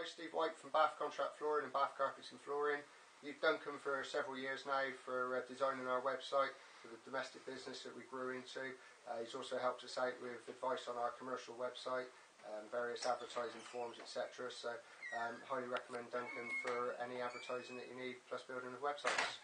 Hi, Steve White from Bath Contract Flooring and Bath Carpets and Flooring. You've Duncan for several years now for uh, designing our website for the domestic business that we grew into. Uh, he's also helped us out with advice on our commercial website, um, various advertising forms, etc. So, um, highly recommend Duncan for any advertising that you need, plus building of websites.